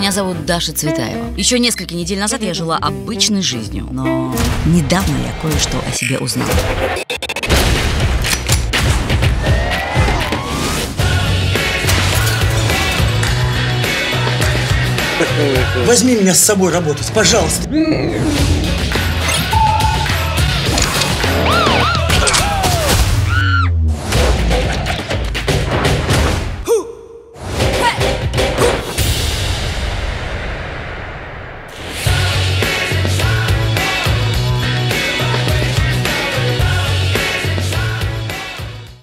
Меня зовут Даша Цветаева. Еще несколько недель назад я жила обычной жизнью, но недавно я кое-что о себе узнала. Возьми меня с собой работать, пожалуйста.